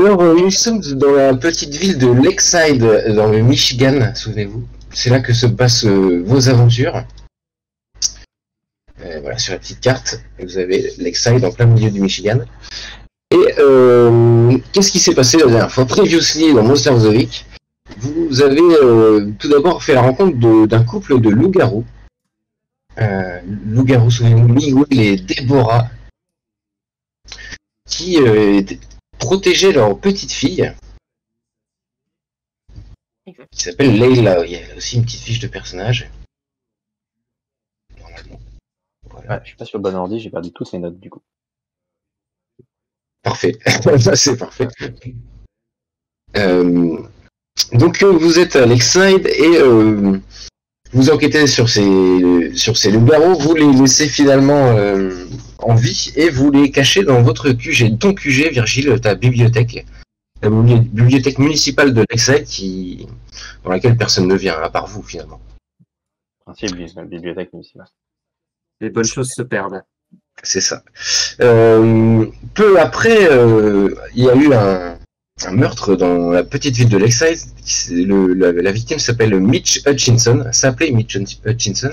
Alors, euh, nous sommes dans la petite ville de Lakeside, dans le Michigan, souvenez-vous. C'est là que se passent euh, vos aventures. Euh, voilà, sur la petite carte, vous avez Lakeside en plein milieu du Michigan. Et qu'est-ce qui s'est passé la dernière fois? Previously, dans Monster of the vous avez tout d'abord fait la rencontre d'un couple de loups-garous. Loups-garous, souvenez-vous, Miguel et Deborah, qui protégeaient leur petite fille, Exact. qui s'appelle Layla. Il y a aussi une petite fiche de personnage. Normalement. Voilà. Ouais, je suis pas sur le bon ordi, j'ai perdu toutes mes notes du coup. Parfait. Ça, c'est parfait. Euh, donc, euh, vous êtes à Lakeside et euh, vous enquêtez sur ces, sur ces loups-garous. Vous les laissez finalement euh, en vie et vous les cachez dans votre QG. Ton QG, Virgile, ta bibliothèque. La bibli- bibliothèque municipale de Lakeside qui, dans laquelle personne ne vient, à part vous finalement. Principe de la bibliothèque municipale. Les bonnes choses se perdent. C'est ça. Euh, peu après, euh, il y a eu un, un meurtre dans la petite ville de Lakeside. La, victime s'appelle Mitch Hutchinson, s'appelait Mitch Hutchinson.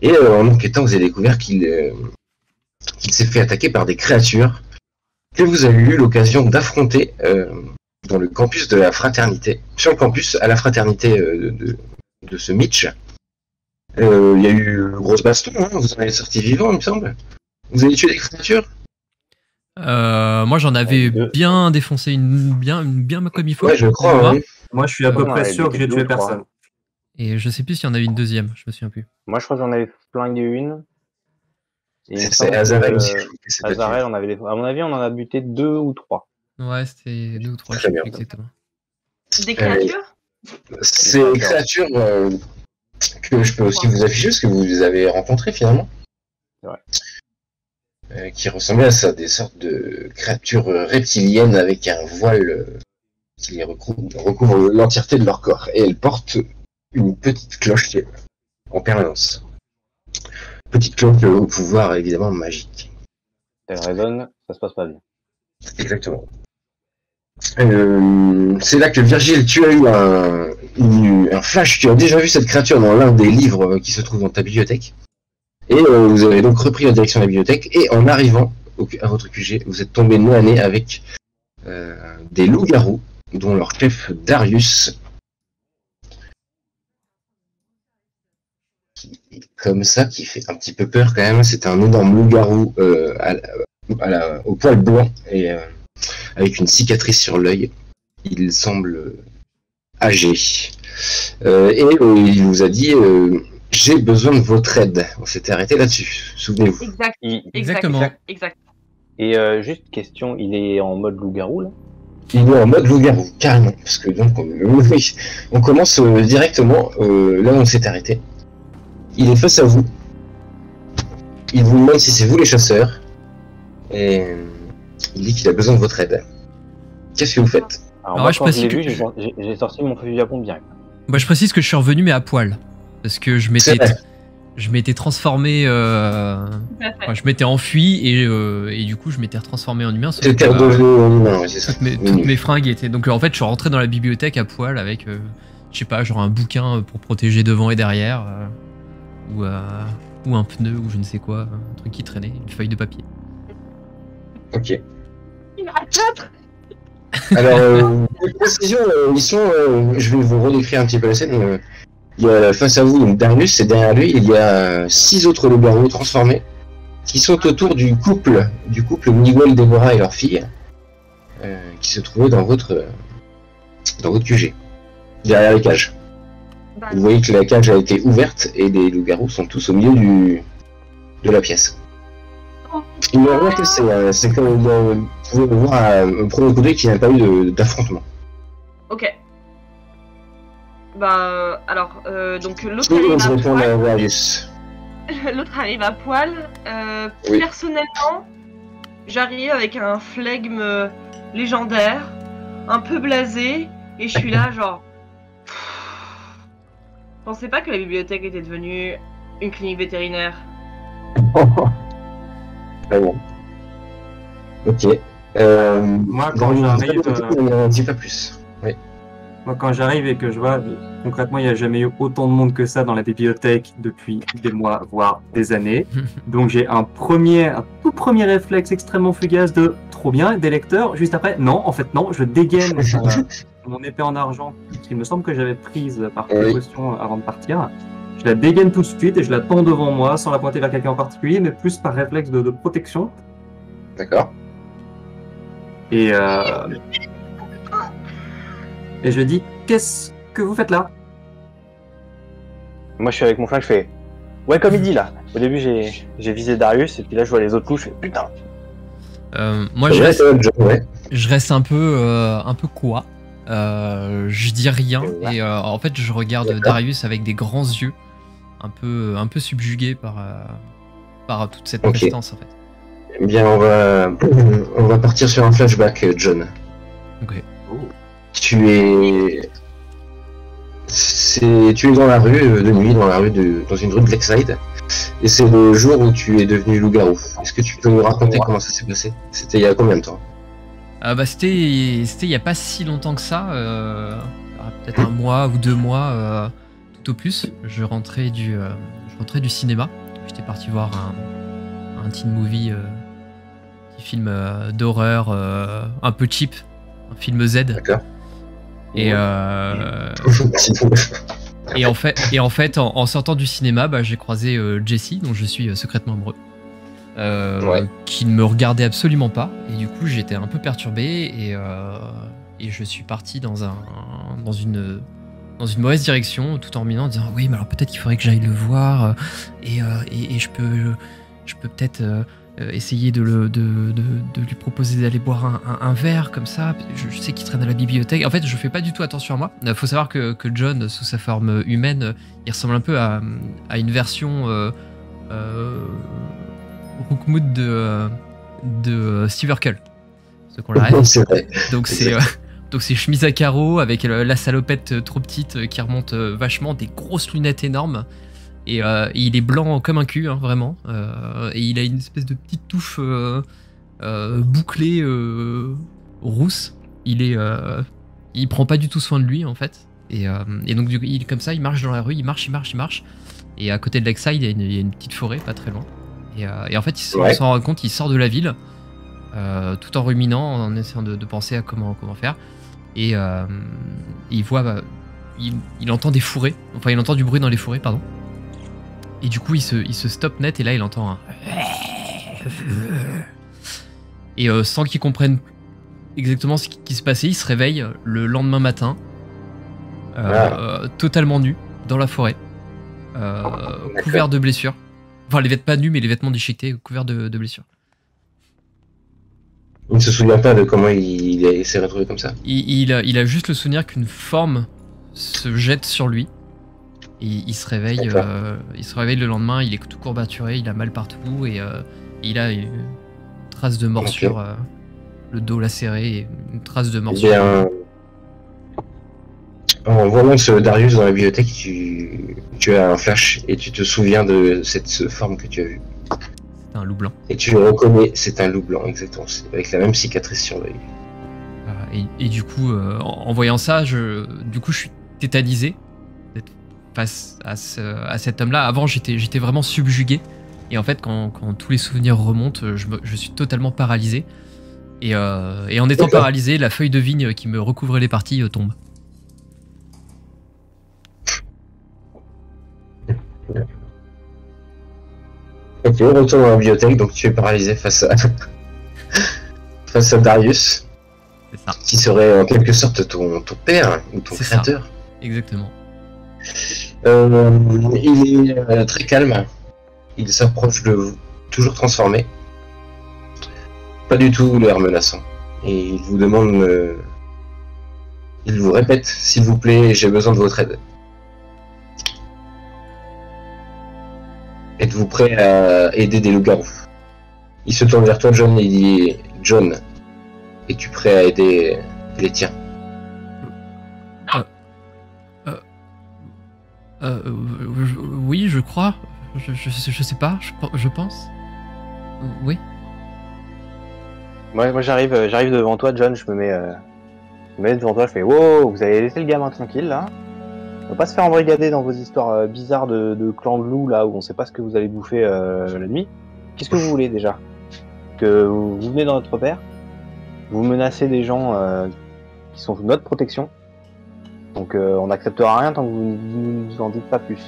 Et euh, en enquêtant, vous avez découvert qu'il euh, qu'il s'est fait attaquer par des créatures que vous avez eu l'occasion d'affronter euh, dans le campus de la fraternité. Sur le campus, à la fraternité de, ce Mitch. Il y a eu grosse baston, hein, vous en avez sorti vivant, il me semble. Vous avez tué des créatures? Euh, moi, j'en avais bien défoncé une bien, une bien comme il faut. Ouais, je crois. Moi. Moi, je suis à peu près sûr que j'ai tué personne. Et je sais plus s'il y en a eu une deuxième, je me souviens plus. Moi, je crois que j'en avais flingué une. C'est c'est Azarel aussi. euh. Azarel, on avait les... à mon avis, on en a buté deux ou trois. Ouais, c'était deux ou trois, Très je sais bien. plus exactement. Des créatures? C'est des créatures euh, que je peux aussi vous afficher parce que vous les avez rencontrées finalement. Ouais. Euh, qui ressemblaient à ça, des sortes de créatures euh, reptiliennes avec un voile euh, qui les recouvre, recouvre l'entièreté de leur corps. Et elles portent une petite cloche en permanence. Petite cloche au pouvoir évidemment magique. Elle résonne, ça se passe pas bien. Exactement. Euh, c'est là que Virgile, tu as eu un, flash, tu as déjà vu cette créature dans l'un des livres qui se trouve dans ta bibliothèque? Et euh, vous avez donc repris la direction de la bibliothèque, et en arrivant à votre QG, vous êtes tombé nez à nez avec euh, des loups-garous, dont leur chef Darius. Qui est comme ça, qui fait un petit peu peur quand même. C'est un énorme loup-garou euh, au poil blanc et euh, avec une cicatrice sur l'œil. Il semble euh, âgé. Euh, et il vous a dit J'ai besoin de votre aide. On s'était arrêté là-dessus, souvenez-vous. Exact. Il- Exactement. Exact. Exact. Et euh, juste question, il est en mode loup-garou là? Il est en mode loup-garou, carrément. Parce que donc, on, oui, on commence euh, directement euh, là où on s'est arrêté. Il est face à vous. Il vous demande si c'est vous les chasseurs. Et euh, il dit qu'il a besoin de votre aide. Qu'est-ce que vous faites? Alors, Alors moi, je précise que- j'ai sor- j'ai j'ai sorti mon fusil à pompe direct. Bah, je précise que je suis revenu, mais à poil. Parce que je m'étais, je m'étais transformé, euh, enfin, je m'étais enfui et, euh, et du coup, je m'étais transformé en humain. bah, redevenu en humain, ouais, c'est ça. toutes mes, toutes oui. mes fringues étaient. Donc, euh, en fait, je suis rentré dans la bibliothèque à poil avec, euh, je sais pas, genre un bouquin pour protéger devant et derrière, euh, ou, euh, ou un pneu, ou je ne sais quoi, un truc qui traînait, une feuille de papier. Ok. Il a quatre. Alors, euh, pour précision, euh, ils sont, euh, je vais vous redécrire un petit peu la scène. Il y a face à vous donc Darius et derrière lui, il y a six autres loups-garous transformés qui sont autour du couple, du couple Miguel, Deborah et leur fille, euh, qui se trouvaient dans votre, dans votre QG, derrière les cages. Vous voyez que la cage a été ouverte et les loups-garous sont tous au milieu du, de la pièce. Il me rend que c'est, euh, c'est comme euh, vous pouvez le voir un premier coup d'œil qu'il pas eu d'affrontement. Ok. Bah, euh, alors, euh, donc l'autre arrive, à poil. l'autre arrive à poil. Euh, Oui. Personnellement, j'arrive avec un flegme euh, légendaire, un peu blasé, et je suis là genre. Je pensais pas que la bibliothèque était devenue une clinique vétérinaire. Très bon. Ok. Euh, Moi, quand j'arrive, dit pas plus. Moi, quand j'arrive et que je vois, euh, concrètement, il n'y a jamais eu autant de monde que ça dans la bibliothèque depuis des mois, voire des années. Donc, j'ai un premier, un tout premier réflexe extrêmement fugace de trop bien, des lecteurs. Juste après, non, en fait, non, je dégaine euh, mon épée en argent, qu'il me semble que j'avais prise par précaution avant de partir. Je la dégaine tout de suite et je la tends devant moi sans la pointer vers quelqu'un en particulier, mais plus par réflexe de, de protection. D'accord. Et, euh, et je dis Qu'est-ce que vous faites là? Moi, je suis avec mon flingue, je fais Ouais, comme il dit là. Au début, j'ai j'ai visé Darius, et puis là, je vois les autres coups, je fais Putain. Euh, moi, je reste, ouais. je reste un peu, euh, un peu quoi. Euh, je dis rien Ouais. et euh, en fait, je regarde. Darius avec des grands yeux, un peu, un peu subjugué par, euh, par toute cette Ok. prestance en fait. Eh Bien, on va, on va partir sur un flashback, John. Ok. Tu es, c'est, tu es dans la rue euh, de nuit, dans la rue de, dans une rue de Lakeside, et c'est le jour où tu es devenu loup-garou. Est-ce que tu peux nous raconter comment ça s'est passé? C'était il y a combien de temps? Ah bah c'était c'était il y a pas si longtemps que ça, euh, ah, peut-être un mois ou deux mois euh, tout au plus. Je rentrais du euh, je rentrais du cinéma. J'étais parti voir un, un teen movie, euh, petit film euh, d'horreur euh, un peu cheap, un film Z. D'accord. Et euh, et en fait et en fait en, en sortant du cinéma, bah, j'ai croisé euh, Jessie dont je suis euh, secrètement amoureux. euh, Ouais. qui ne me regardait absolument pas et du coup j'étais un peu perturbé et, euh, et je suis parti dans un dans une dans une mauvaise direction tout en ruminant en disant oui mais alors peut-être qu'il faudrait que j'aille le voir et, euh, et, et je peux je peux peut-être euh, euh, essayer de, le, de, de, de lui proposer d'aller boire un, un- un verre comme ça je, je sais qu'il traîne à la bibliothèque en fait je fais pas du tout attention à moi il faut savoir que, que John sous sa forme humaine euh, il ressemble un peu à, à une version euh, euh, Rookmood de, euh, de Steve Urkel. Ceux qu'on. Donc c'est euh, donc c'est chemise à carreaux avec euh, la salopette euh, trop petite euh, qui remonte euh, vachement, des grosses lunettes énormes. Et, euh, et il est blanc comme un cul, hein, vraiment. Euh, et il a une espèce de petite touffe euh, bouclée rousse. Il est, il prend pas du tout soin de lui en fait. Et, et donc du coup, il est comme ça, il marche dans la rue, il marche, il marche, il marche. Et à côté de Lakeside, il y a une, il y a une petite forêt, pas très loin. Et, et en fait, il s'en Ouais. rend compte, il sort de la ville, tout en ruminant, en essayant de, de penser à comment, comment faire. Et il voit, bah, il, il entend des fourrés, enfin il entend du bruit dans les fourrés, pardon. Et du coup, il se, il se stoppe net et là, il entend un. Et euh, sans qu'il comprenne exactement ce qui, se passait, il se réveille le lendemain matin, euh, euh, totalement nu, dans la forêt, euh, couvert de blessures. Enfin, les vêtements pas nus, mais les vêtements déchiquetés, couverts de, de blessures. Il ne se souvient pas de comment il, il est- il s'est retrouvé comme ça. Il, il a, il a juste le souvenir qu'une forme se jette sur lui. Et il se réveille, euh, il se réveille le lendemain, il est tout courbaturé, il a mal partout et euh, il a une trace de morsure, euh, le dos lacéré et une trace de Eh morsure. bien, en voyant ce Darius dans la bibliothèque, tu, tu as un flash et tu te souviens de cette forme que tu as vue. C'est un loup blanc. Et tu le reconnais, c'est un loup blanc, exactement, avec la même cicatrice sur l'œil. Et, et du coup, en, en voyant ça, je, du coup, je suis tétanisé face à, ce- à cet homme-là. Avant, j'étais, j'étais vraiment subjugué. Et en fait, quand, quand tous les souvenirs remontent, je, me- je suis totalement paralysé. Et, euh, et en étant paralysé, la feuille de vigne qui me recouvrait les parties euh, tombe. Ok, on retourne dans la bibliothèque, donc tu es paralysé face à face à Darius, C'est ça, qui serait en quelque sorte ton, ton père ou ton ça. créateur. exactement. Euh, il est euh, très calme. Il s'approche de vous, toujours transformé. Pas du tout l'air menaçant. Et il vous demande. euh, il vous répète, s'il vous plaît, j'ai besoin de votre aide. Êtes-vous prêt à aider des loups-garous? Il se tourne vers toi, John, et dit John, es-tu prêt à aider les tiens? Euh, je- oui, je crois. Je, sais pas, je, pen- je pense. Oui. Moi, j'arrive, euh, j'arrive devant toi, John. Je me mets, euh, je me mets devant toi. Je fais, wow, vous avez laissé le gamin tranquille là. On va pas se faire embrigader dans vos histoires euh, bizarres de, de clan de loups là où on sait pas ce que vous allez bouffer euh, la nuit. Qu'est-ce que vous voulez déjà? Que vous, venez dans notre père, vous menacez des gens euh, qui sont sous notre protection? Donc euh, on n'acceptera rien tant que vous ne nous en dites pas plus.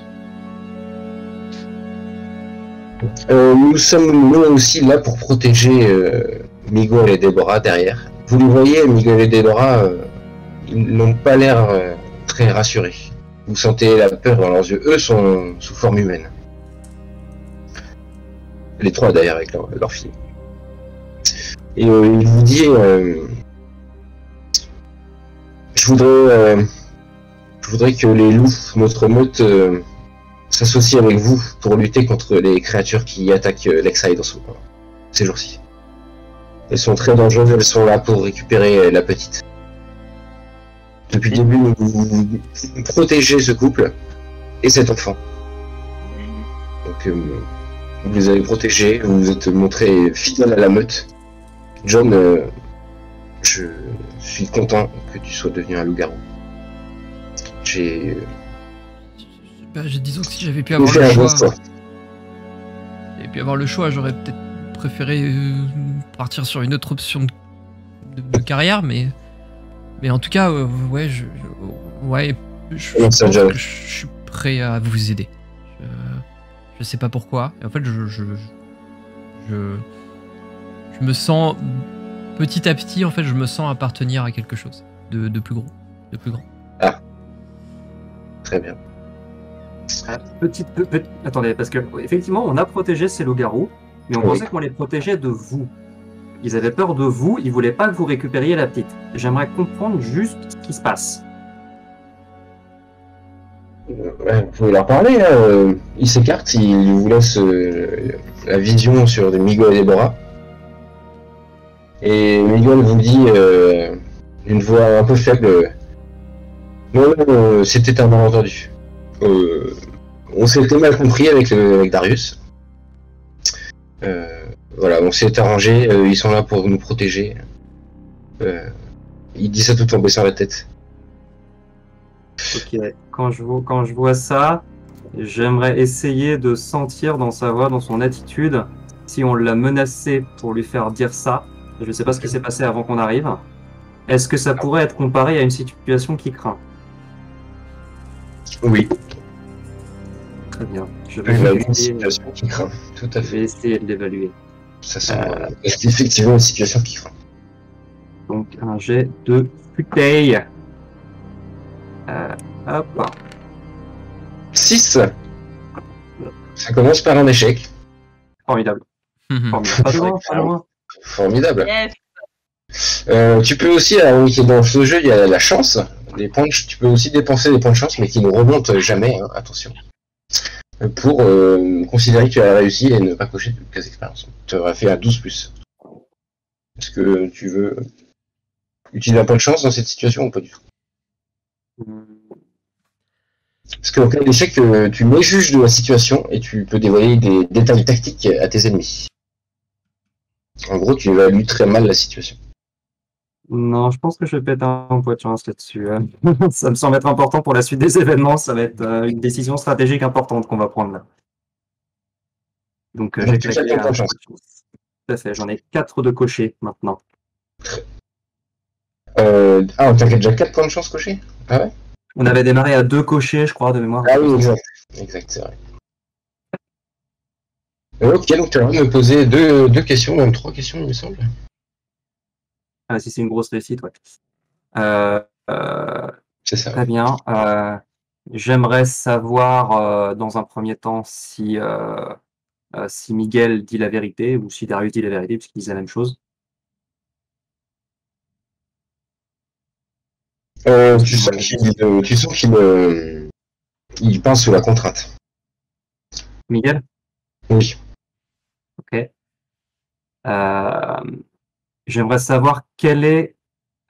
Euh, nous sommes nous aussi là pour protéger euh, Miguel et Deborah derrière. Vous les voyez, Miguel et Deborah, euh, ils n'ont pas l'air très rassurés. Vous sentez la peur dans leurs yeux. Eux sont sous forme humaine. Les trois d'ailleurs avec leur, leur fille. Et il vous dit, je voudrais, je voudrais que les loups, notre meute, euh, s'associent avec vous pour lutter contre les créatures qui attaquent euh, Lexide en ce ces jours-ci. Elles sont très dangereuses, elles sont là pour récupérer euh, la petite. Depuis le début, vous protégez ce couple et cet enfant. Donc, vous les avez protégés, vous vous êtes montré fidèle à la meute. John, je suis content que tu sois devenu un loup-garou. J'ai Bah, disons que si j'avais pu avoir le choix, et puis avoir le choix, j'aurais peut-être préféré euh, partir sur une autre option de, de- de carrière, mais mais en tout cas, euh, ouais, je, je- ouais, je, pense que suis prêt à vous aider. Je, je sais pas pourquoi. Et en fait, je je, je je me sens petit à petit, en fait, je me sens appartenir à quelque chose de, de plus gros, de plus grand. Très bien. Petite, pe- pe- Attendez, parce que effectivement, on a protégé ces loups-garous, mais on Oui. pensait qu'on les protégeait de vous. Ils avaient peur de vous, ils voulaient pas que vous récupériez la petite. J'aimerais comprendre juste ce qui se passe. Euh, vous pouvez leur parler, là. euh, Ils s'écartent, ils vous laissent euh, la vision sur des Miguel et Deborah. Et Miguel vous dit euh, d'une voix un peu faible Non, non, euh, c'était un malentendu. Euh, on s'était mal compris avec, Darius. Euh, voilà, on s'est arrangé, ils sont là pour nous protéger. Il dit ça tout en baissant la tête. Ok. Quand je vois, quand je vois ça, j'aimerais essayer de sentir dans sa voix, dans son attitude, si on l'a menacé pour lui faire dire ça. Je ne sais pas ce qui s'est passé avant qu'on arrive. Est-ce que ça pourrait être comparé à une situation qui craint? Oui, Très bien. Je vais, une essayer, situation qui craint, tout à je fait. vais essayer de l'évaluer. Ça sent Euh. euh, effectivement une situation qui craint. Donc un jet de bouteille. Euh, hop. 6 Ça commence par un échec. Formidable. Formidable. Pas loin, pas loin. Formidable. Yes. Euh, tu peux aussi, euh, oui, dans ce jeu, il y a la chance. Tu peux aussi dépenser des points de chance, mais qui ne remontent jamais, hein, attention. Euh, Pour euh, considérer que tu as réussi et ne pas cocher de case expérience. Tu aurais fait un 12 plus. Est-ce que tu veux utiliser un point de chance dans cette situation ou pas du tout? Parce qu'en cas d'échec, euh, tu mets juge de la situation et tu peux dévoiler des détails tactiques à tes ennemis. En gros, tu évalues très mal la situation. Non, je pense que je vais péter un point de chance là-dessus. hein. ça me semble être important pour la suite des événements. Ça va être euh, une décision stratégique importante qu'on va prendre là. Donc, euh, j'ai claqué un point de chance. Tout à fait. J'en ai quatre de cochés maintenant. Euh, ah, t'as déjà 4 points de chance cochés? Ah ouais? On avait démarré à deux cochers, je crois, de mémoire. Ah oui, exact. Exact, c'est vrai. Ok, donc tu as me poser deux, deux questions, même trois questions, il me semble. Ah, si c'est une grosse réussite, ouais. Euh, euh, C'est ça. Très bien. Euh, J'aimerais savoir euh, dans un premier temps si, euh, euh, si Miguel dit la vérité ou si Darius dit la vérité, puisqu'ils disent la même chose. Euh, tu sens qu'il euh, tu sens qu'il euh, il pense sous la contrainte. Miguel? Oui. Ok. Euh, J'aimerais savoir quelle est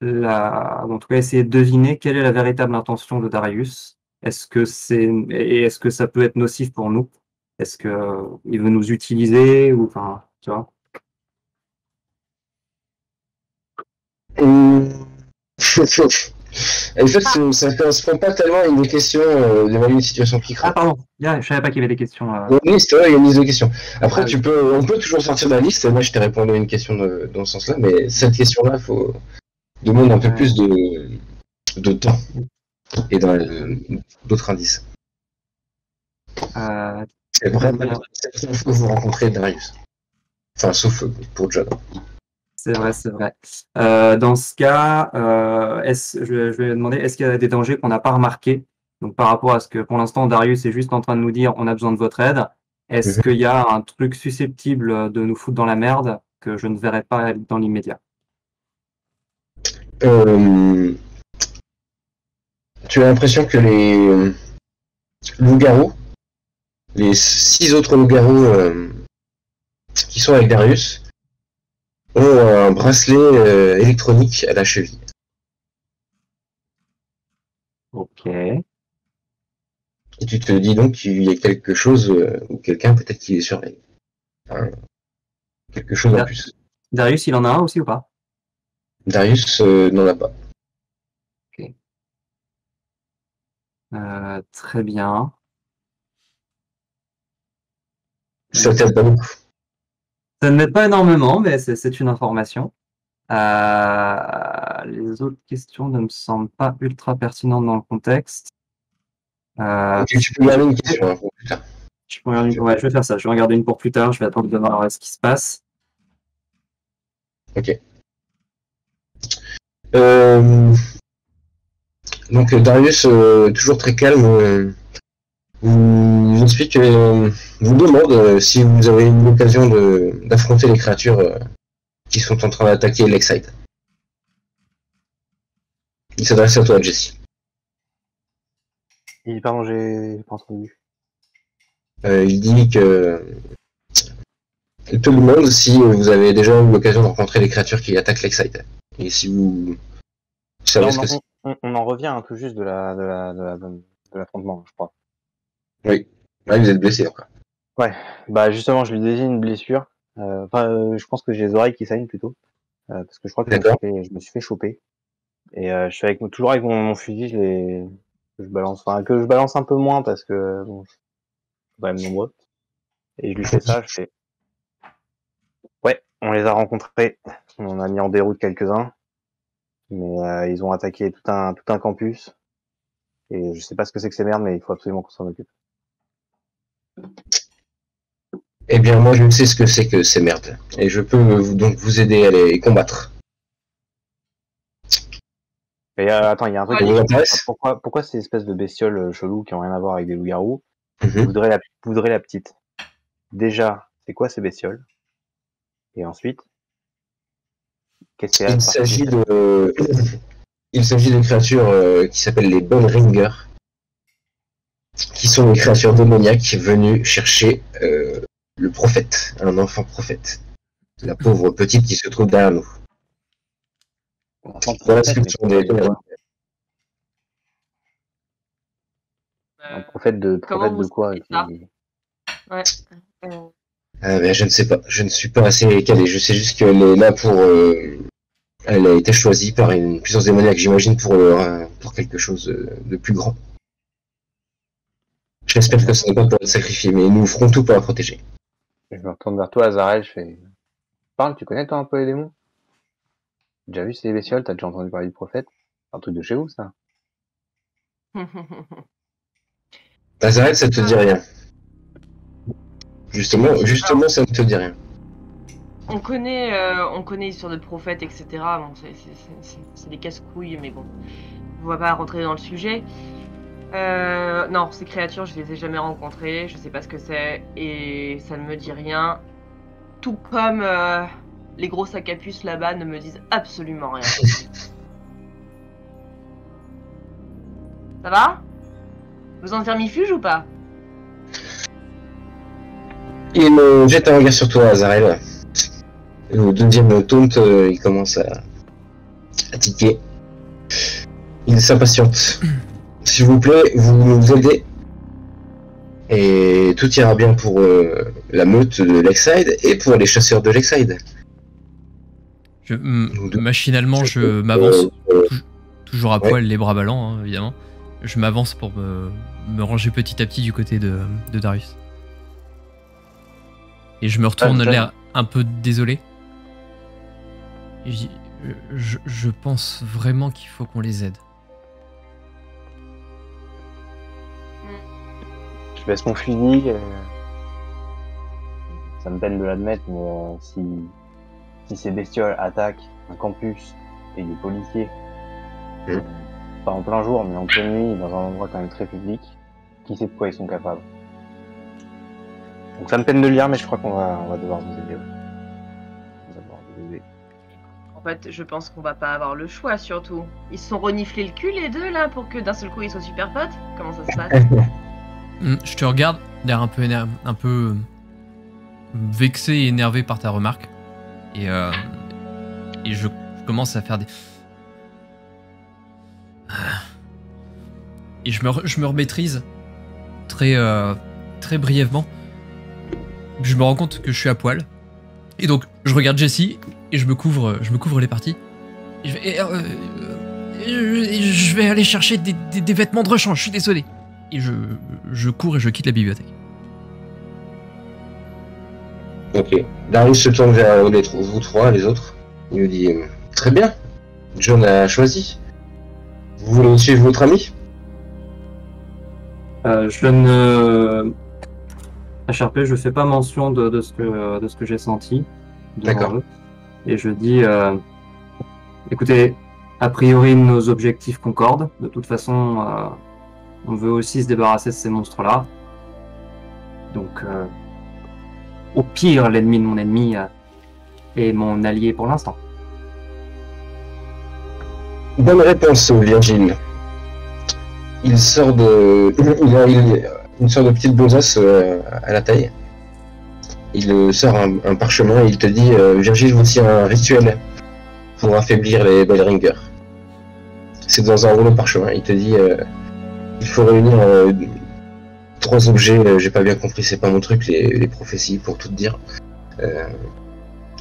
la. En tout cas, essayer de deviner quelle est la véritable intention de Darius. Est-ce que c'est et est-ce que ça peut être nocif pour nous? Est-ce que il veut nous utiliser ou enfin, tu vois? Hum. En fait, c'est- ça ne correspond pas tellement à une des questions euh, d'évaluer une situation qui Ah, craint. pardon, Bien, je savais pas qu'il y avait des questions. euh. Il y a une liste, ouais, il y a une liste de questions. Après, Ah, tu peux, on peut toujours sortir de la liste. Moi, je t'ai répondu à une question de- dans ce sens-là, mais cette question-là, faut demande un peu Ouais. plus de, de temps et d'autres indices. Euh, C'est vraiment cette info que vous rencontrez Darius. Enfin, sauf pour John. C'est vrai, c'est vrai. Euh, dans ce cas, euh, est-ce, je, je vais demander, est-ce qu'il y a des dangers qu'on n'a pas remarqués? Donc, par rapport à ce que pour l'instant Darius est juste en train de nous dire, on a besoin de votre aide. Est-ce Mhm. qu'il y a un truc susceptible de nous foutre dans la merde que je ne verrai pas dans l'immédiat? Euh, tu as l'impression que les loups-garous, les six autres loups-garous qui sont avec Darius, ont un bracelet euh, électronique à la cheville. Ok. Et tu te dis donc qu'il y a quelque chose, euh, ou quelqu'un peut-être qui les surveille. Enfin, quelque chose en plus. Darius, il en a un aussi ou pas? Darius euh, n'en a pas. Euh, Très bien. Ça t'aide pas beaucoup. Ça ne m'aide pas énormément, mais c'est une information. Euh, les autres questions ne me semblent pas ultra pertinentes dans le contexte. Euh, Tu, tu peux garder une question hein, pour plus tard. je, peux regarder une- ouais, je vais faire ça. Je vais regarder une pour plus tard. Je vais attendre de voir ce qui se passe. Euh, donc Darius, toujours très calme, vous explique, euh, vous demande euh, si vous avez eu l'occasion de- d'affronter les créatures euh, qui sont en train d'attaquer Lakeside. Il s'adresse à toi, Jesse. Il- Pardon, j'ai pas entendu. Euh, il dit que il te demande si vous avez déjà eu l'occasion de rencontrer les créatures qui attaquent Lakeside. Et si vous savez Là, ce on, que on- on en revient hein, tout juste de la de la de la- de l'affrontement, je crois. Oui. Ouais, vous êtes blessé encore. Bah justement, je lui désigne une blessure. Euh, Enfin, euh, je pense que j'ai les oreilles qui saignent plutôt, Euh, parce que je crois que je me, suis fait, je me suis fait choper. Et euh, je suis avec toujours avec mon, mon fusil, je les je balance, enfin que je balance un peu moins parce que bon, je suis quand même nombreux. Et je lui fais ça, je fais. Ouais, on les a rencontrés, on en a mis en déroute quelques-uns, mais euh, ils ont attaqué tout un tout un campus. Et je sais pas ce que c'est que ces merdes, mais il faut absolument qu'on s'en occupe. Eh bien, moi, je sais ce que c'est que ces merdes. Et je peux vous- donc vous aider à les combattre. Mais euh, attends, il y a un truc. Pourquoi, pourquoi ces espèces de bestioles euh, cheloues qui ont rien à voir avec des loups-garous Mhm. voudrait la, voudrait la petite? Déjà, c'est quoi ces bestioles? Et ensuite, qu'est-ce qu'il y a Il s'agit de, il s'agit de créatures euh, qui s'appellent les Bone Ringers, qui sont des créatures démoniaques venues chercher euh, le prophète, un enfant prophète, la pauvre petite qui se trouve derrière nous. Voilà ce que sont des. Un prophète de, prophète quoi ça qui- Euh, Ah, mais je ne sais pas, je ne suis pas assez calé. Je sais juste qu'elle est là pour. euh, elle a été choisie par une puissance démoniaque, j'imagine, pour, euh, pour quelque chose de plus grand. J'espère que ce n'est pas pour être sacrifié, mais nous ferons tout pour la protéger. Je me retourne vers toi, Azarel, je fais. Parle, tu connais toi un peu les démons? Déjà vu ces bestioles, t'as déjà entendu parler du prophète? C'est un truc de chez vous, ça? Nazareth, ça te dit rien. Justement, justement, ça ne te dit rien. on connaît, euh, on connaît l'histoire de prophètes, etc. Bon, c'est des casse-couilles, mais bon, on va pas rentrer dans le sujet. Euh, non, ces créatures, je les ai jamais rencontrées, je sais pas ce que c'est, et ça ne me dit rien. Tout comme euh, les gros sacs à puce là-bas ne me disent absolument rien. Ça va? Vous en vermifuge ou pas? Il me jette un regard sur toi, Azarel. Au deuxième taunt, euh, il commence à, à tiquer. Il s'impatiente. S'il vous plaît, vous nous aidez. Et tout ira bien pour euh, la meute de Lakeside et pour les chasseurs de Lakeside. Je, machinalement, je m'avance, Euh, toujours à ouais. poil, les bras ballants, hein, évidemment. Je m'avance pour me, me ranger petit à petit du côté de, de Darius. Et je me retourne, Ah, l'air un peu désolé. Je pense vraiment qu'il faut qu'on les aide. Je baisse mon fusil. euh, Ça me peine de l'admettre, mais euh, si, si ces bestioles attaquent un campus et des policiers, Mhm. euh, pas en plein jour, mais en pleine nuit, dans un endroit quand même très public, qui sait de quoi ils sont capables? Donc ça me peine de le lire, mais je crois qu'on va, on va devoir vous aider. ouais. On va devoir vous aider. En fait, je pense qu'on va pas avoir le choix, surtout. Ils se sont reniflés le cul, les deux, là, pour que d'un seul coup ils soient super potes? Comment ça se passe? Je te regarde, l'air un peu, un peu vexé et énervé par ta remarque. Et, euh, je commence à faire des. Ah. Et je me, je me très, euh, très brièvement. Je me rends compte que je suis à poil. Et donc, je regarde Jessie et je me couvre, je me couvre les parties. Et euh, euh, je vais aller chercher des, des- des vêtements de rechange, je suis désolé. Et je, je cours et je quitte la bibliothèque. Ok. Darius se tourne vers les vous trois, les autres. Il lui dit euh, Très bien. John a choisi. Vous voulez suivre votre ami? Euh, je ne. HRP, je fais pas mention de, de ce que, de ce que j'ai senti. D'accord. Et je dis euh, écoutez, a priori, nos objectifs concordent. De toute façon, euh, on veut aussi se débarrasser de ces monstres-là. Donc, euh, au pire, l'ennemi de mon ennemi euh, est mon allié pour l'instant. Bonne réponse, Virgile. Il sort de. Il une sorte de petite besace euh, à la taille. Il sort un, parchemin et il te dit Virgile, voici un rituel pour affaiblir les Bellringers. C'est dans un rouleau parchemin. Il te dit il faut réunir euh, trois objets. euh, J'ai pas bien compris, c'est pas mon truc, les, les prophéties, pour tout te dire. Euh,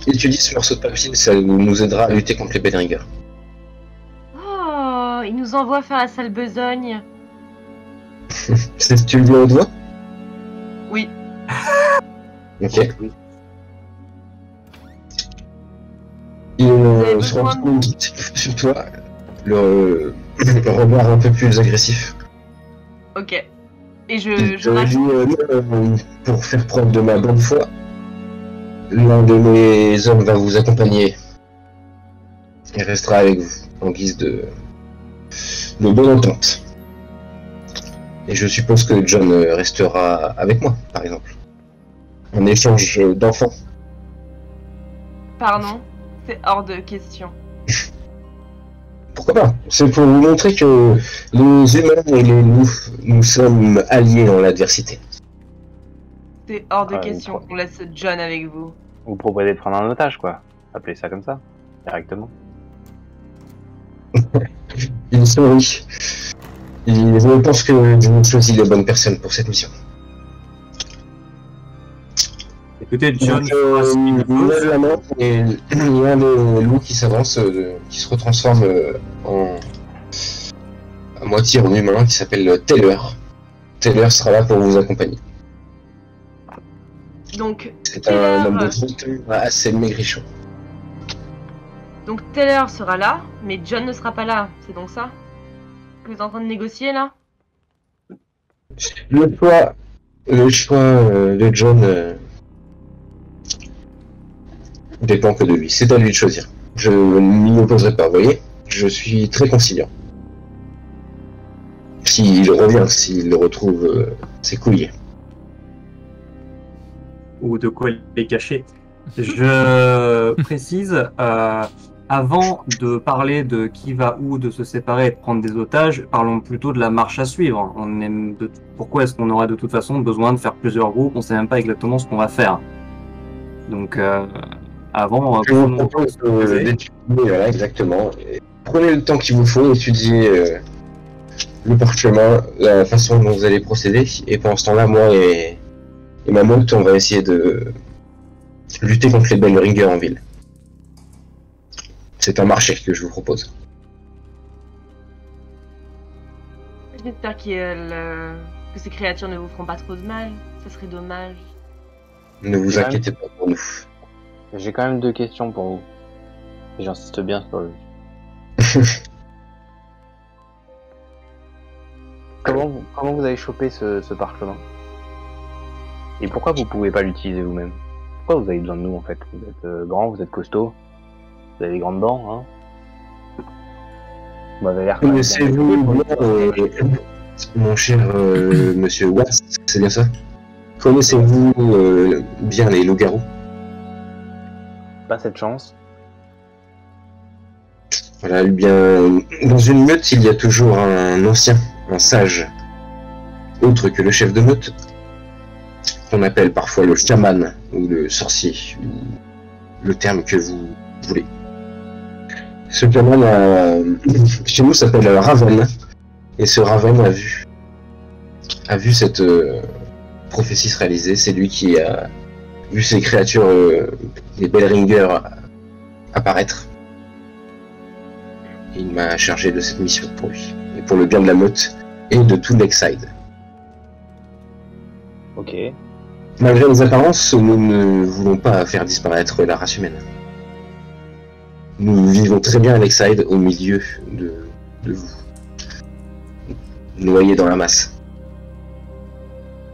il ce morceau de papier, ça nous aidera à lutter contre les Bellringers. Oh, ils nous envoient faire la sale besogne. C'est ce que tu le dis au doigt? Oui. Ok. Oui. Il avez euh, se besoin retourne sur toi, le, le regard un peu plus agressif. Ok. Et je, Il euh, euh, pour faire preuve de ma bonne foi, l'un de mes hommes va vous accompagner et restera avec vous en guise de, de bonne entente. Et je suppose que John euh, restera avec moi, par exemple. En échange d'enfants. Pardon, c'est hors de question. Pourquoi pas? C'est pour vous montrer que les humains et les loups, nous sommes alliés dans l'adversité. C'est hors de Ah, question qu'on laisse John avec vous. Vous proposez de prendre un otage, quoi. Appelez ça comme ça, directement. Il sourit. Il, je pense que vous choisi les bonnes personnes pour cette mission. John, euh, il faut. lève la main et il y a un des loups qui s'avance, euh, qui se retransforme euh, en à moitié en humain, qui s'appelle Taylor. Taylor sera là pour vous accompagner. Donc, C'est un homme de Taylor. 30 ans assez maigrichon. donc Taylor sera là, mais John ne sera pas là. C'est donc ça que vous êtes en train de négocier là? Le choix, le choix de John euh, dépend que de lui. C'est à lui de choisir. Je ne m'y opposerai pas, vous voyez Je suis très conciliant. S'il revient, s'il retrouve euh, ses couilles. ou de quoi les cacher. Je précise, euh, avant de parler de qui va où, de se séparer et de prendre des otages, parlons plutôt de la marche à suivre. On aime de... Pourquoi est-ce qu'on aurait de toute façon besoin de faire plusieurs groupes? On sait même pas exactement ce qu'on va faire. Donc, euh, avant, Je vous propose d'étudier, voilà, exactement. Prenez le temps qu'il vous faut, étudier euh, le parchemin, la façon dont vous allez procéder. Et pendant ce temps-là, moi et, et ma meute, on va essayer de lutter contre les belles ringers en ville. C'est un marché que je vous propose. J'espère euh, que ces créatures ne vous feront pas trop de mal. Ça serait dommage. Ne vous inquiétez pas pour nous. J'ai quand même deux questions pour vous. Et j'insiste bien sur le. comment, vous, comment vous avez chopé ce, ce parchemin Et pourquoi vous pouvez pas l'utiliser vous-même? Pourquoi vous avez besoin de nous en fait? Vous êtes euh, grand, vous êtes costaud, vous avez des grandes dents, hein. Vous m'avez l'air. Connaissez-vous bien, euh, mon cher euh, monsieur Watts, c'est bien ça? Connaissez-vous bien les loups-garous? Cette chance. Eh dans une meute, il y a toujours un ancien, un sage, autre que le chef de meute, qu'on appelle parfois le chaman ou le sorcier, le terme que vous voulez. Ce chaman, euh, chez nous, s'appelle Raven, et ce Raven a vu, a vu cette euh, prophétie se réaliser. C'est lui qui a vu ces créatures, euh, les Bellringers, apparaître. Il m'a chargé de cette mission pour lui, et pour le bien de la meute et de tout Lakeside. Ok. Malgré les apparences, nous ne voulons pas faire disparaître la race humaine. Nous vivons très bien à Lakeside au milieu de, de vous, noyés dans la masse.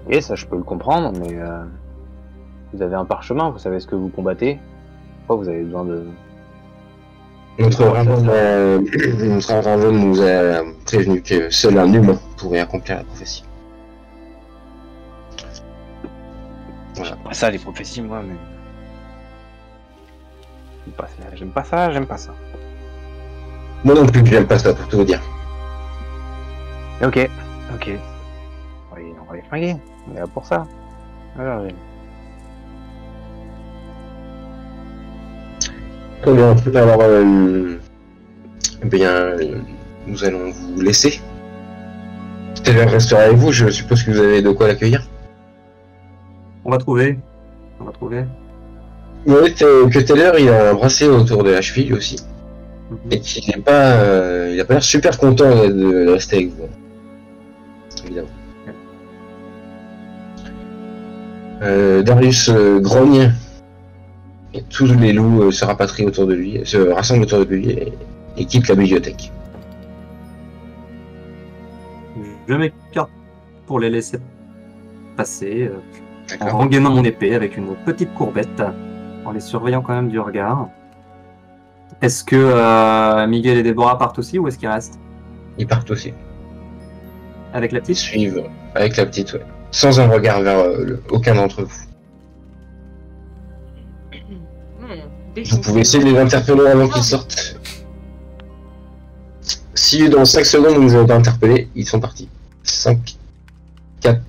Et ça, je peux le comprendre, mais euh, vous avez un parchemin, vous savez ce que vous combattez. Pourquoi vous avez besoin de. Notre Raven, euh, notre Raven nous a prévenu que seul un humain pourrait accomplir la prophétie. Voilà. Pas ça, les prophéties, moi, mais. J'aime pas ça, J'aime pas ça, j'aime pas ça. Moi non plus, j'aime pas ça pour tout vous dire. Ok, ok. On va les, on va les flinguer. On est là pour ça. Alors, Très bien. Alors, euh, eh bien, euh, nous allons vous laisser. Taylor restera avec vous, je suppose que vous avez de quoi l'accueillir. On va trouver. On va trouver. Oui, que Taylor il a un bracelet autour de la cheville aussi, Mhm. et qu'il n'est pas, euh, il a pas l'air super content de, de rester avec vous. Évidemment. Euh, Darius euh, grogne, et tous les loups euh, se rapatrient autour de lui, se rassemblent autour de lui et, et quittent la bibliothèque. Je m'écarte pour les laisser passer, euh, en rengainant mon épée avec une petite courbette, en les surveillant quand même du regard. Est-ce que euh, Miguel et Déborah partent aussi ou est-ce qu'ils restent? Ils partent aussi. avec la Ils petite? suivent avec la petite, ouais. Sans un regard vers euh, le- aucun d'entre vous. Vous pouvez essayer de les interpeller avant qu'ils sortent. Si dans 5 secondes vous ne les avez pas interpellés, ils sont partis. 5, 4,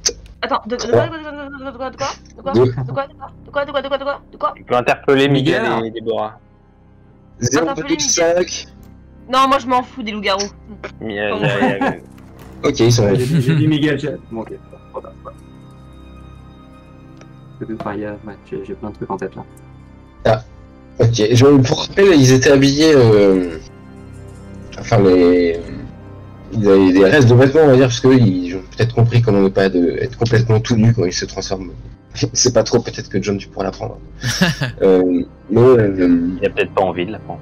Attends, de, quoi, de quoi, de quoi, de quoi, de quoi, de quoi, de quoi, de quoi, de quoi, de quoi, de quoi, de quoi Tu peux interpeller Miguel, et Déborah. 0,5. Non, moi je m'en fous des loups-garous. Ok, ils sont là. j'ai dit Miguel, j'ai... Bon, ok, j'ai plein de trucs en tête là. Ok, je, pour rappel, ils étaient habillés. euh, Enfin, les. Ils avaient des restes de vêtements, on va dire, parce qu'ils ont peut-être compris comment ne pas de, être complètement tout nu quand ils se transforment. C'est pas trop, peut-être que John, tu pourras l'apprendre. euh, mais euh, Il a peut-être pas envie de la prendre.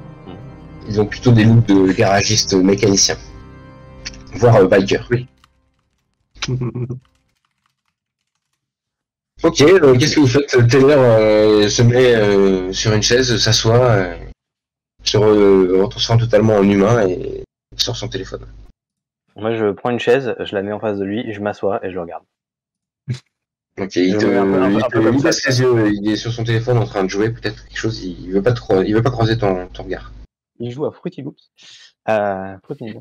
ils ont plutôt des looks de garagistes mécaniciens. Voire euh, bikers. Ok, euh, qu'est-ce que vous faites? Taylor euh, se met euh, sur une chaise, s'assoit, euh, se re- retransforme totalement en humain et sort son téléphone. Moi, je prends une chaise, je la mets en face de lui, je m'assois et je le regarde. Ok, il Je te, mets un peu- un peu- il te- peu il les yeux, il est sur son téléphone en train de jouer, peut-être quelque chose, il, il veut pas te il veut pas croiser ton, ton regard. Il joue à Fruity Loops. Euh, Fruity Ninja.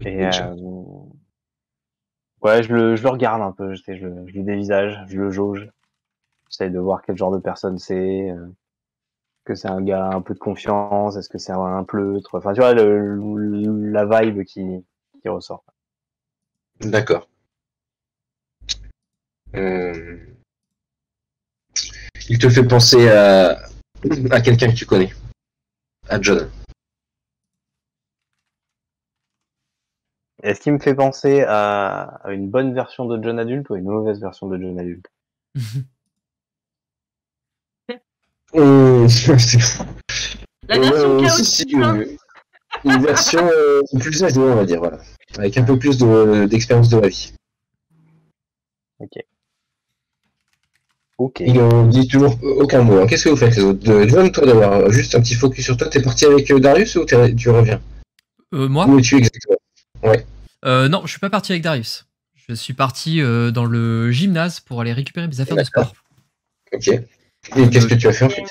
Et euh, ouais, je le, regarde un peu, je, sais, le- dévisage, je le jauge. J'essaie de voir quel genre de personne c'est. euh, que c'est un gars un peu de confiance, est-ce que c'est un, pleutre. Enfin, tu vois, le, la vibe qui, qui ressort. D'accord. Euh, Il te fait penser à, à quelqu'un que tu connais. À John. Est-ce qu'il me fait penser à, à une bonne version de John adulte ou à une mauvaise version de John adulte? Euh, c'est- La version Ouais, chaotique. si, hein. une, une version euh, plus âgée, on va dire, voilà. Avec un peu plus de- d'expérience de, la vie. Ok. Il ne dit toujours aucun mot. hein. Qu'est-ce que vous faites les autres? De- John, toi d'avoir juste un petit focus sur toi, t'es parti avec euh, Darius ou t'es- tu reviens? Euh, moi? Où es-tu exactement? Euh, Non, je suis pas parti avec Darius. Je suis parti euh, dans le gymnase pour aller récupérer mes affaires de sport. Ok. Et qu'est-ce que tu as fait ensuite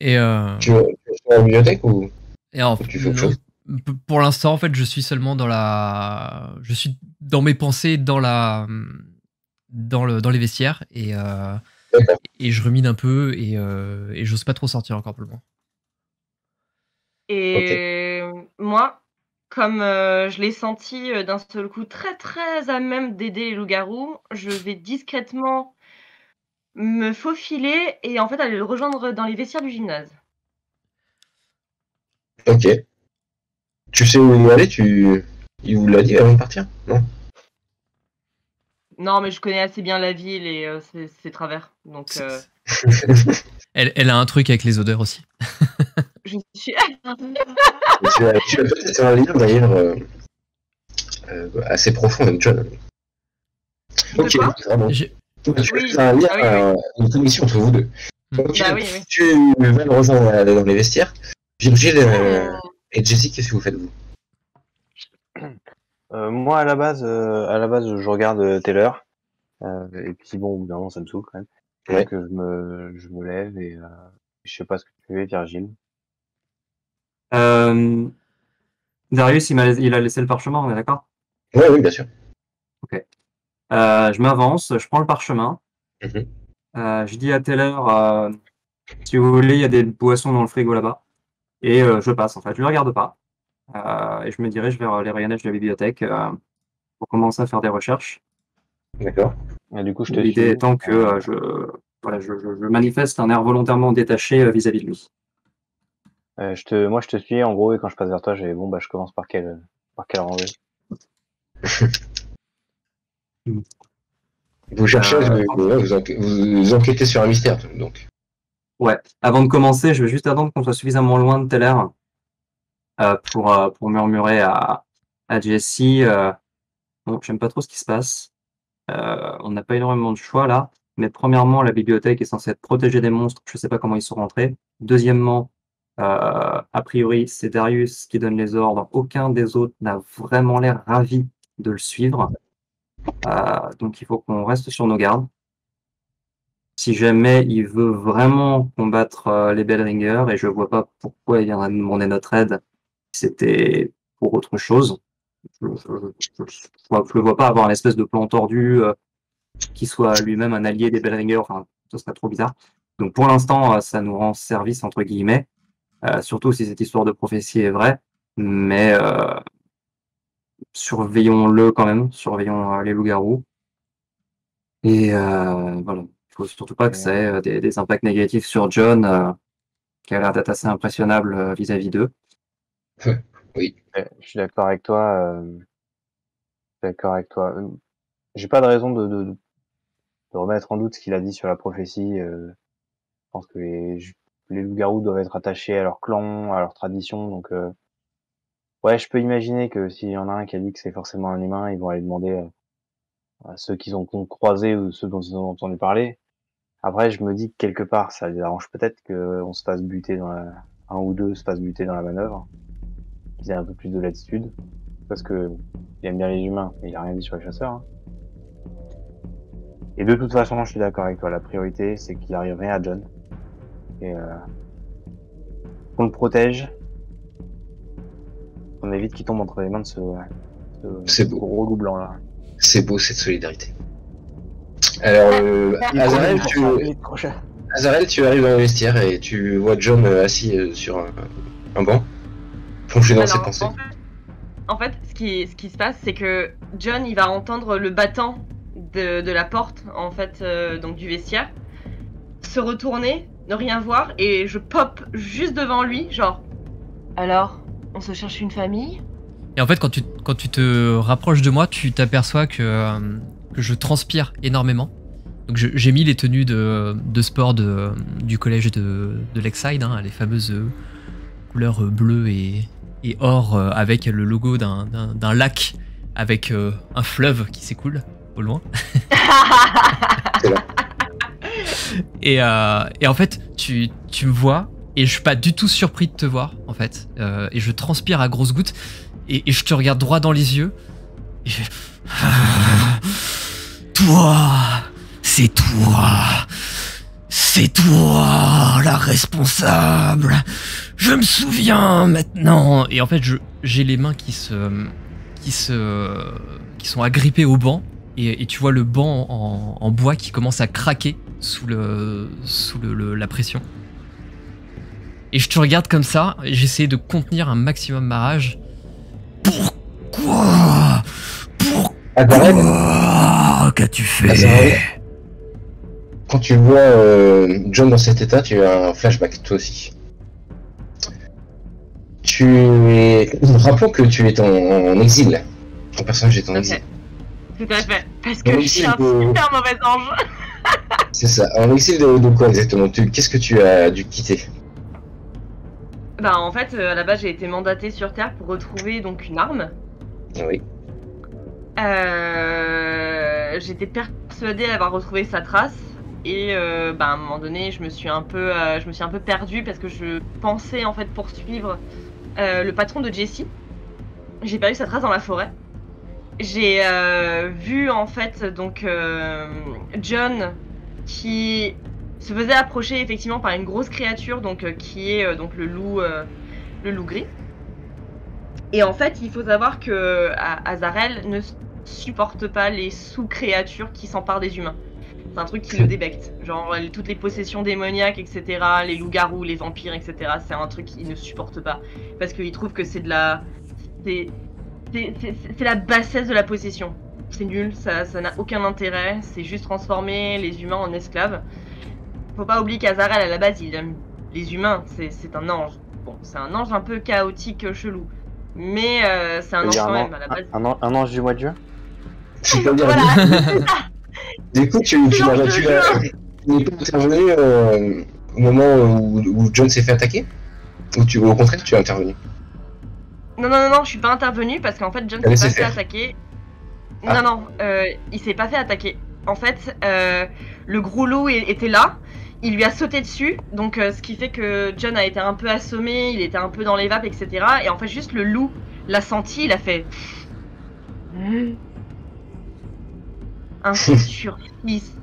Et, euh, Tu vas à la bibliothèque ou et en- tu fais autre chose? Pour l'instant, en fait, je suis seulement dans la. Je suis dans mes pensées, dans la. Dans, le, dans les vestiaires et, euh, et je rumine un peu et, euh, et j'ose pas trop sortir encore pour le moment. Et moi, comme euh, je l'ai senti euh, d'un seul coup très très à même d'aider les loups-garous, je vais discrètement me faufiler et en fait aller le rejoindre dans les vestiaires du gymnase. Ok. Tu sais où il est allé tu... Il vous l'a dit avant de partir Non? Non, mais je connais assez bien la ville et euh, ses, ses travers. Donc, euh, Elle, elle a un truc avec les odeurs aussi. je suis. tu as, tu as peut-être un lien d'ailleurs euh, euh, assez profond avec John. Ok, ah bon. J'ai- Tu as Oui. un lien, Ah oui, oui. euh, une connexion entre vous deux. Mm. Ok, Bah oui, oui. tu vas le rejoindre dans les vestiaires. Virgile euh, Euh, et Jessie, qu'est-ce que vous faites vous? Euh, moi, à la base, euh, à la base, je regarde Taylor. Euh, et puis bon, au bout d'un moment, ça me saoule quand même. Ouais. Donc je me, je me lève et euh, je sais pas ce que tu fais, Virgile. Euh, Darius, il, a laissé le parchemin, on est d'accord? Oui, oui, bien sûr. Euh, Je m'avance, je prends le parchemin. Mhm. Euh, je dis à Taylor, euh, si vous voulez, il y a des boissons dans le frigo là-bas. Et euh, je passe, en fait. Je ne le regarde pas. Euh, et je me dirige vers les rayonnages de la bibliothèque euh, pour commencer à faire des recherches. D'accord. Du coup, je te L'idée suis. étant que euh, je, voilà, je, je- je manifeste un air volontairement détaché euh, vis-à-vis de lui. Euh, je te, moi, je te suis en gros et quand je passe vers toi, j'ai bon bah je commence par quelle, par quelle rangée? Vous cherchez, Euh, vous, enquêtez sur un mystère, donc. Ouais. Avant de commencer, je vais juste attendre qu'on soit suffisamment loin de Taylor euh, pour, euh, pour murmurer à, à Jessie. Euh, bon, j'aime pas trop ce qui se passe. Euh, on n'a pas énormément de choix là. Mais premièrement, la bibliothèque est censée être protégée des monstres. Je sais pas comment ils sont rentrés. Deuxièmement, a priori, c'est Darius qui donne les ordres. Aucun des autres n'a vraiment l'air ravi de le suivre. Euh, donc il faut qu'on reste sur nos gardes. Si jamais il veut vraiment combattre euh, les Bellringers, et je vois pas pourquoi il viendrait demander notre aide, c'était pour autre chose. Je, je le vois pas avoir un espèce de plan tordu euh, qui soit lui-même un allié des Bellringers. Enfin, ce serait trop bizarre. Donc pour l'instant, euh, ça nous rend service entre guillemets, euh, surtout si cette histoire de prophétie est vraie. Mais euh, surveillons-le quand même, surveillons euh, les loups-garous. Et euh, voilà, il faut surtout pas que ça ait euh, des, des impacts négatifs sur John, euh, qui a l'air d'être assez impressionnable euh, vis-à-vis d'eux. Ouais, je suis d'accord avec toi. euh, je suis d'accord avec toi. Euh, J'ai pas de raison de, de, de remettre en doute ce qu'il a dit sur la prophétie. euh, je pense que les, les loups-garous doivent être attachés à leur clan, à leur tradition. Donc, euh, ouais, je peux imaginer que s'il y en a un qui a dit que c'est forcément un humain, ils vont aller demander euh, à ceux qu'ils ont croisés ou ceux dont ils ont entendu parler. Après, je me dis que quelque part, ça les arrange peut-être qu'on se fasse buter dans la, un ou deux se fassent buter dans la manœuvre, qu'ils aient un peu plus de latitude, parce que il aime bien les humains, mais il a rien dit sur les chasseurs. hein. Et de toute façon, je suis d'accord avec toi. La priorité, c'est qu'il arrive rien à John et euh, qu'on le protège, qu'on évite qu'il tombe entre les mains de ce, ce, C'est ce beau. gros loup blanc là. C'est beau cette solidarité. Alors, euh, Azarel, tu, Azarel, tu arrives dans le vestiaire et tu vois John euh, assis euh, sur un, un banc, plongé dans ses pensées. en fait, en fait, ce qui, ce qui se passe, c'est que John, il va entendre le battant de, de la porte, en fait, euh, donc du vestiaire, se retourner, ne rien voir, et je pop juste devant lui, genre. Alors, on se cherche une famille? Et en fait, quand tu, quand tu te rapproches de moi, tu t'aperçois que, euh, que je transpire énormément. Donc j'ai mis les tenues de, de sport de, du collège de, de Lakeside, hein, les fameuses couleurs bleues et, et or euh, avec le logo d'un- d'un d'un lac avec euh, un fleuve qui s'écoule au loin. Et, euh, et en fait, tu, me vois et je suis pas du tout surpris de te voir en fait. Euh, et je transpire à grosses gouttes et, je te regarde droit dans les yeux. Et je... Toi, c'est toi, c'est toi la responsable. Je me souviens maintenant. Et en fait, j'ai les mains qui se, qui sont agrippées au banc et, tu vois le banc en bois qui commence à craquer sous, le, sous le- le- la pression. Et je te regarde comme ça, et j'essaie de contenir un maximum ma rage. Pourquoi? Azarel, Pourquoi Qu'as-tu Azarel, fait? quand tu vois euh, John dans cet état, tu as un flashback, toi aussi. Tu es. Rappelons que tu es en, en exil. Ton personnage est en exil. Tout à fait. Parce que je suis un super mauvais ange. C'est ça. En exil de, de quoi exactement? Tu- Qu'est-ce que tu as dû quitter? Bah en fait, euh, à la base, j'ai été mandatée sur Terre pour retrouver donc une arme. Oui. Euh, J'étais persuadée d'avoir retrouvé sa trace. Et euh, bah, à un moment donné, je me suis un peu, euh, je me suis un peu perdue parce que je pensais en fait poursuivre le patron de Jessie. J'ai perdu sa trace dans la forêt. J'ai euh, vu en fait donc euh, John qui se faisait approcher effectivement par une grosse créature donc euh, qui est donc le loup, le loup gris. Et en fait, il faut savoir que Azarel ne supporte pas les sous-créatures qui s'emparent des humains. C'est un truc qui le débecte. Genre toutes les possessions démoniaques, etc., les loups-garous, les vampires, etc. C'est un truc qu'il ne supporte pas. Parce qu'il trouve que c'est de la. C'est. C'est- la bassesse de la possession. C'est nul, ça ça n'a aucun intérêt. C'est juste transformer les humains en esclaves. Faut pas oublier qu'Azarel, à la base, il aime les humains. C'est c'est un ange. Bon, c'est un ange un peu chaotique, euh, chelou. Mais euh, c'est un ange quand même, à la base. un an- un ange du mois de dire- Voilà, Du coup, tu, tu, as- n'es pas intervenu euh, au moment où, où John s'est fait attaquer? Ou tu, au contraire, tu es intervenu? Non, non, non, non, je suis pas intervenue parce qu'en fait, John s'est pas fait attaquer. Ah. Non, non, euh, il s'est pas fait attaquer. En fait, euh, le gros loup était là, il lui a sauté dessus, donc euh, ce qui fait que John a été un peu assommé, il était un peu dans les vapes, etc. Et en fait, juste le loup l'a senti, il a fait. Un futur fils,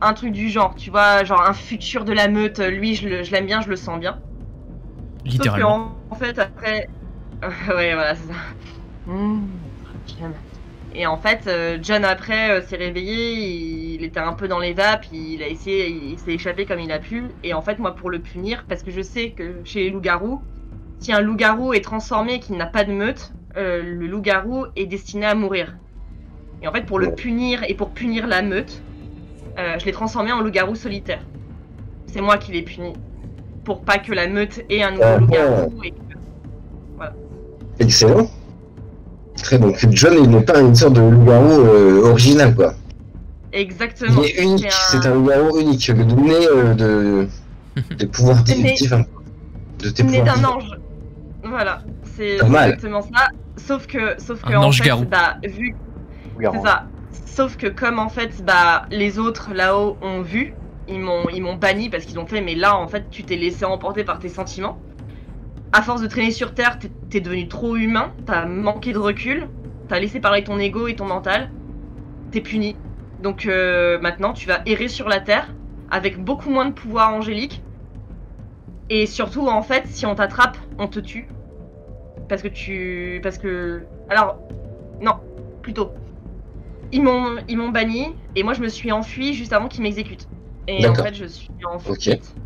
un truc du genre, tu vois, genre un futur de la meute, lui je l'aime bien, je le sens bien. Sauf Littéralement. qu'en en fait, après. Ouais, voilà, c'est ça. Mmh. Et en fait, euh, John, après, euh, s'est réveillé, il, il était un peu dans les vapes, il a essayé, il s'est échappé comme il a pu. Et en fait, moi, pour le punir, parce que je sais que chez les loups-garous, si un loup-garou est transformé et qu'il n'a pas de meute, euh, le loup-garou est destiné à mourir. Et en fait, pour le punir et pour punir la meute, euh, je l'ai transformé en loup-garou solitaire. C'est moi qui l'ai puni. Pour pas que la meute ait un nouveau loup-garou. Et... Excellent. Très bon. John, il n'est pas une sorte de loup-garou euh, original, quoi. Exactement. Il est unique. C'est un- loup-garou unique, né euh, de, de pouvoirs di- Né- divins. De tes né d'un ange. Voilà, c'est exactement ça. Sauf que, sauf que Un en ange fait, garou. bah, vu, c'est ça. Sauf que comme en fait, bah, les autres là-haut ont vu, ils m'ont, ils m'ont banni parce qu'ils ont fait. Mais là, en fait, tu t'es laissé emporter par tes sentiments. À force de traîner sur Terre, t'es, devenu trop humain. T'as manqué de recul. T'as laissé parler ton ego et ton mental. T'es puni. Donc euh, maintenant, tu vas errer sur la Terre avec beaucoup moins de pouvoir angélique. Et surtout, en fait, si on t'attrape, on te tue. Parce que tu. Parce que. Alors. Non, plutôt. Ils m'ont, ils m'ont banni et moi je me suis enfui juste avant qu'ils m'exécutent. Et en fait, je suis en fuite. Je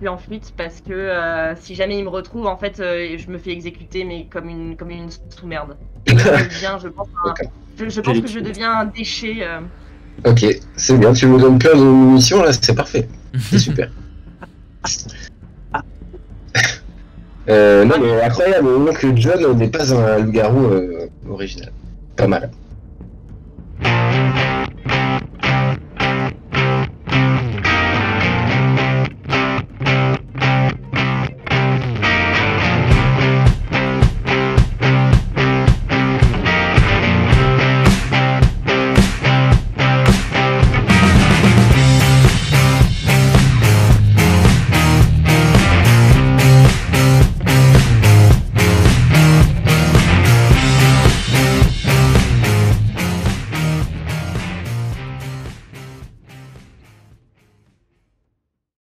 suis en fuite parce que euh, si jamais ils me retrouvent, en fait, euh, je me fais exécuter, mais comme une, comme une sous-merde. Je deviens, je pense, un- je, je pense que je deviens un déchet. euh, Ok, c'est bien. Tu me donnes plein de munitions, là, c'est parfait. C'est super. Euh, non, mais incroyable, donc John n'est pas un loup-garou euh, original. Pas mal.